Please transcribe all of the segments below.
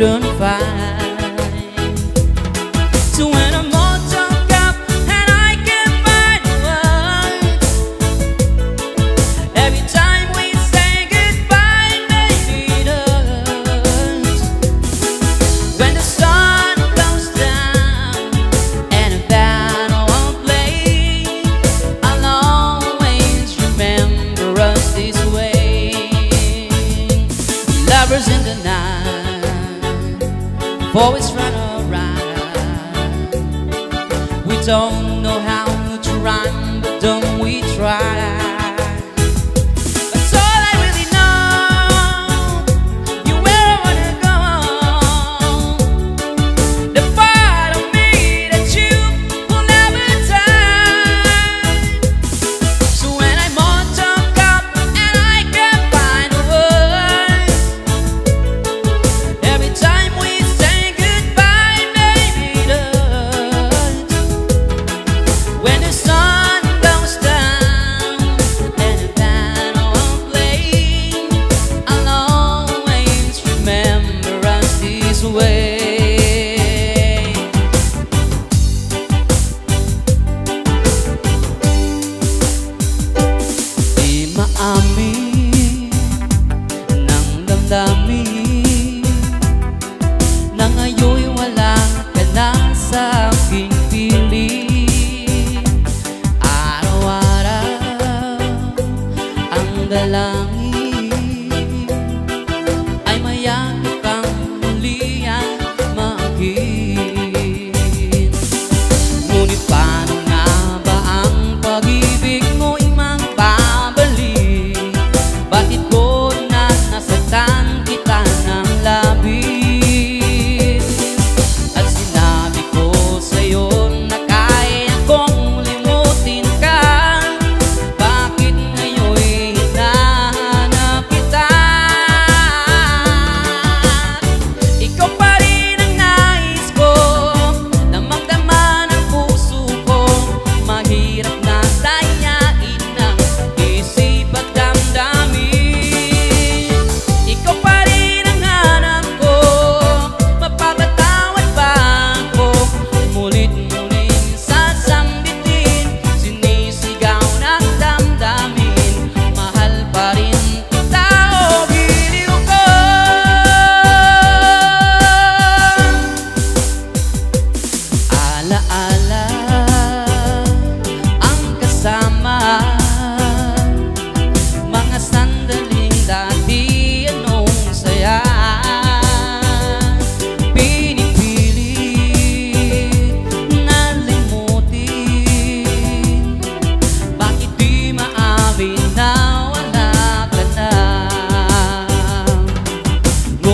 ömrüm before run around. We don't know how to run, but don't we try?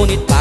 it